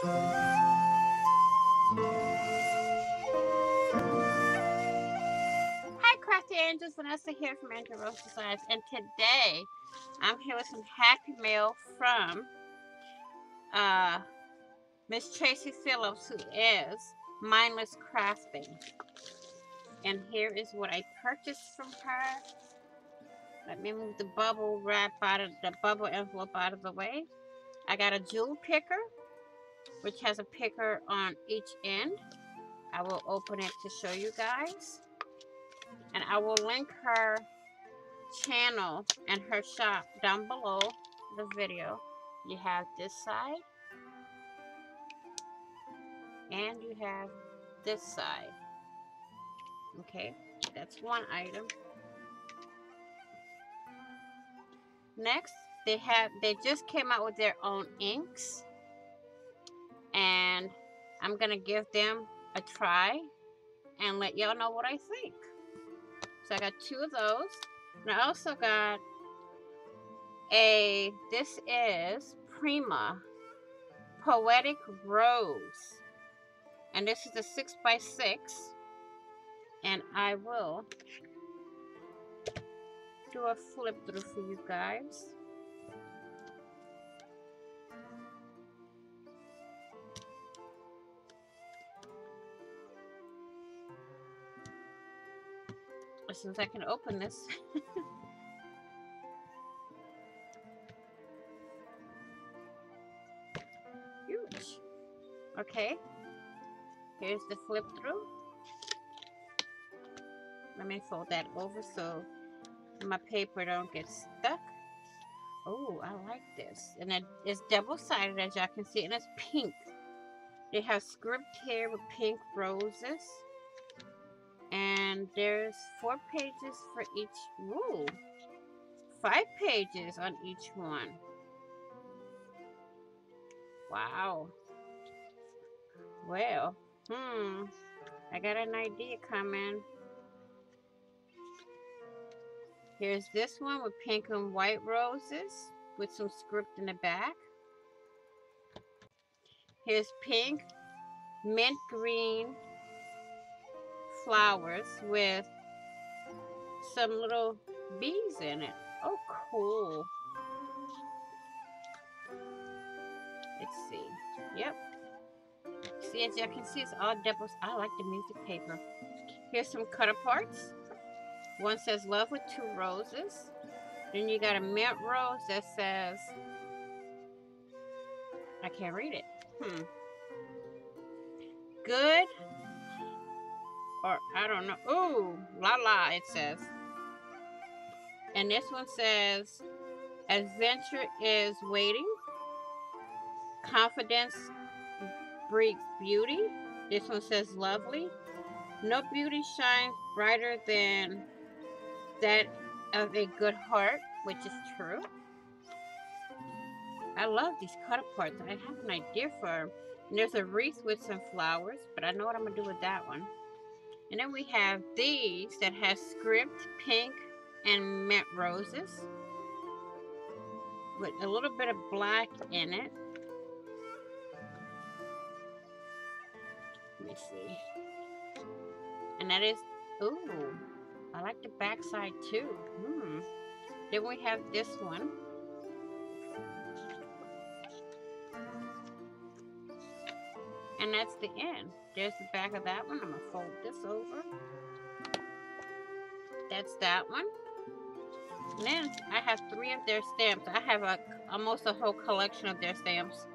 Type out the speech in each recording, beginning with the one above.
Hi, Crafty Angels. Vanessa here from Angel Rose Designs, and today I'm here with some happy mail from uh, Miss Tracy Phillips, who is Mindless Crafting. And here is what I purchased from her. Let me move the bubble wrap out of the bubble envelope out of the way. I got a jewel picker, which has a picker on each end. I will open it to show you guys. And I will link her channel and her shop down below the video. You have this side. And you have this side. Okay, that's one item. Next, they have they just came out with their own inks. And I'm gonna give them a try and let y'all know what I think. So I got two of those. And I also got a this is Prima Poetic Rose. And this is a six by six and I will do a flip through for you guys. As I can open this. Huge. Okay. Here's the flip through. Let me fold that over so my paper don't get stuck. Oh, I like this. And it is double-sided as y'all can see. And it's pink. They have script here with pink roses. And there's four pages for each. Ooh. Five pages on each one. Wow. Well, hmm. I got an idea coming. Here's this one with pink and white roses with some script in the back. Here's pink, mint green flowers with some little bees in it. Oh, cool. Let's see. Yep. See, as you can see, it's all doubles. I like the music paper. Here's some cut aparts. One says love with two roses. Then you got a mint rose that says, I can't read it. Hmm. Good. Or I don't know. Ooh, la la, it says. And this one says, adventure is waiting. Confidence breeds beauty. This one says lovely. No beauty shines brighter than that of a good heart, which is true. I love these cut aparts. I have an idea for them. And there's a wreath with some flowers, but I know what I'm going to do with that one. And then we have these that has script, pink, and mint roses. With a little bit of black in it. Let me see. And that is, ooh, I like the back side too. Hmm. Then we have this one. And that's the end. There's the back of that one. I'm going to fold this over. That's that one. And then I have three of their stamps. I have a almost a whole collection of their stamps.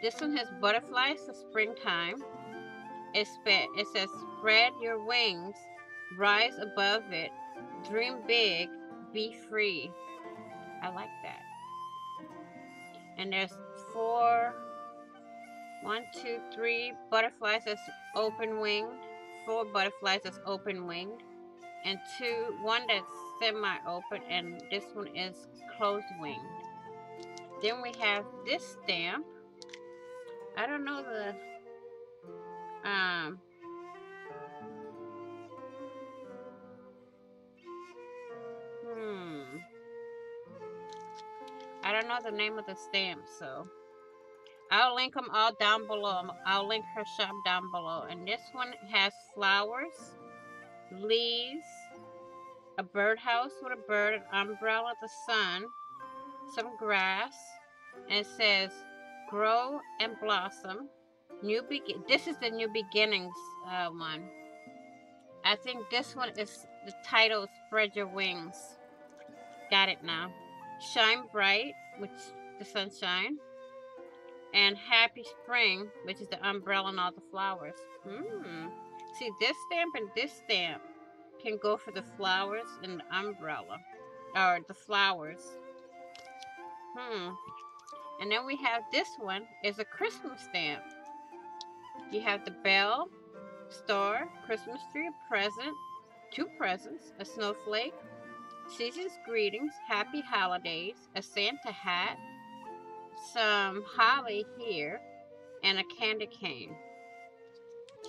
This one has butterflies for springtime. It, it says, spread your wings Rise above it. Dream big. Be free. I like that. And there's four, one, two, three butterflies that's open winged. Four butterflies that's open winged. And two, one that's semi open, and this one is closed winged. Then we have this stamp. I don't know the um Hmm. I don't know the name of the stamp, so I'll link them all down below. I'll link her shop down below. And this one has flowers, leaves, a birdhouse with a bird, an umbrella, the sun, some grass, and it says grow and blossom. New begin. This is the new beginnings uh, one. I think this one is the title Spread Your Wings. Got it now. Shine Bright, which the sunshine. And Happy Spring, which is the umbrella and all the flowers. Hmm. See, this stamp and this stamp can go for the flowers and the umbrella. Or the flowers. Hmm. And then we have this one is a Christmas stamp. You have the bell, star, Christmas tree, a present, two presents, a snowflake, season's greetings, happy holidays, a Santa hat, some holly here, and a candy cane.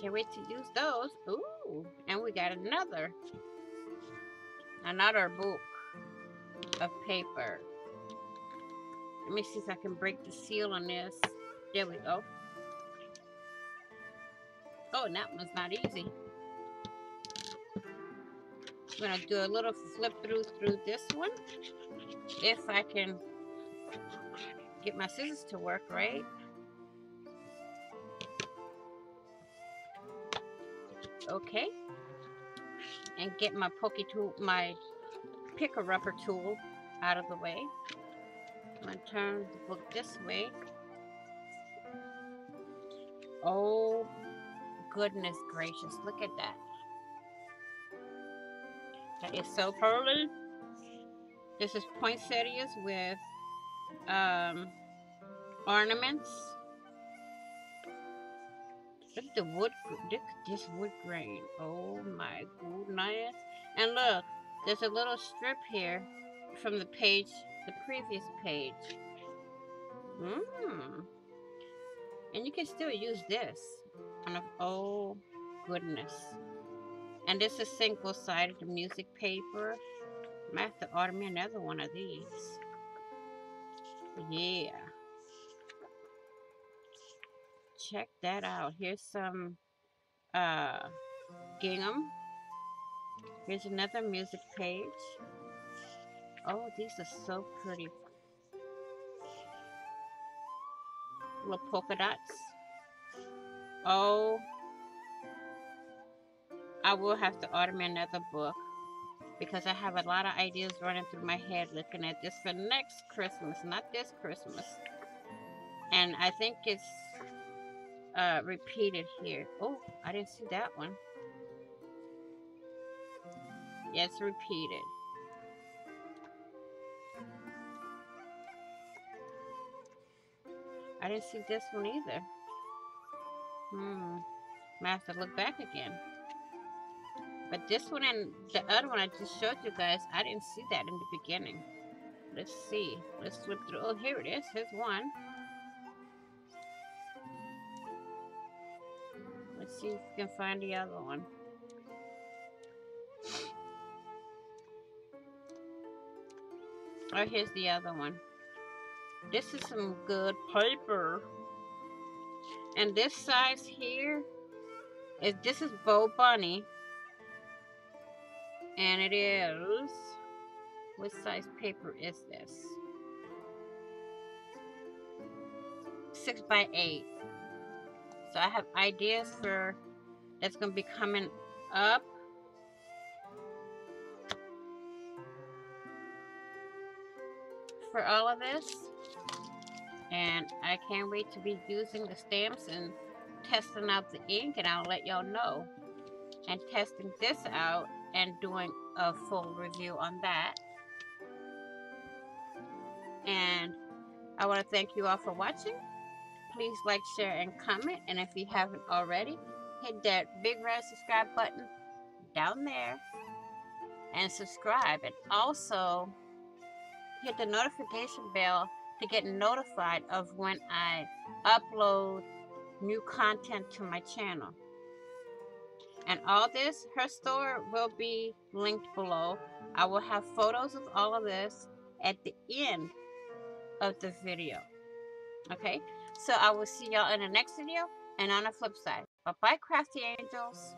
Can't wait to use those. Ooh, and we got another, another book of paper. Let me see if I can break the seal on this. There we go. Oh, that one's not easy. I'm gonna do a little flip through through this one. If I can get my scissors to work right. Okay. And get my pokey tool, my picker upper tool out of the way. I'm gonna turn the book this way. Oh goodness gracious, look at that. That is so pearly. This is poinsettias with um, ornaments. Look at the wood, look at this wood grain. Oh my goodness. And look, there's a little strip here from the page, the previous page. Mmm. And you can still use this. On a, oh goodness. And this is single-sided music paper. I have to order me another one of these. Yeah. Check that out. Here's some uh, gingham. Here's another music page. Oh, these are so pretty. Little polka dots. Oh I will have to order me another book because I have a lot of ideas running through my head looking at this for next Christmas, not this Christmas. And I think it's uh, repeated here. Oh, I didn't see that one. Yeah, repeated. I didn't see this one either. Hmm. I have to look back again. But this one and the other one I just showed you guys, I didn't see that in the beginning. Let's see. Let's flip through. Oh, here it is. Here's one. Let's see if we can find the other one. Oh, here's the other one. This is some good paper. And this size here is this is Bo Bunny. And it is, what size paper is this? Six by eight. So I have ideas for that's going to be coming up. For all of this. And I can't wait to be using the stamps and testing out the ink and I'll let y'all know. And testing this out and doing a full review on that. And I want to thank you all for watching. Please like, share, and comment. And if you haven't already, hit that big red subscribe button down there and subscribe. And also hit the notification bell to get notified of when I upload new content to my channel. And all this, her store will be linked below. I will have photos of all of this at the end of the video. Okay? So I will see y'all in the next video and on the flip side. Bye bye, crafty angels.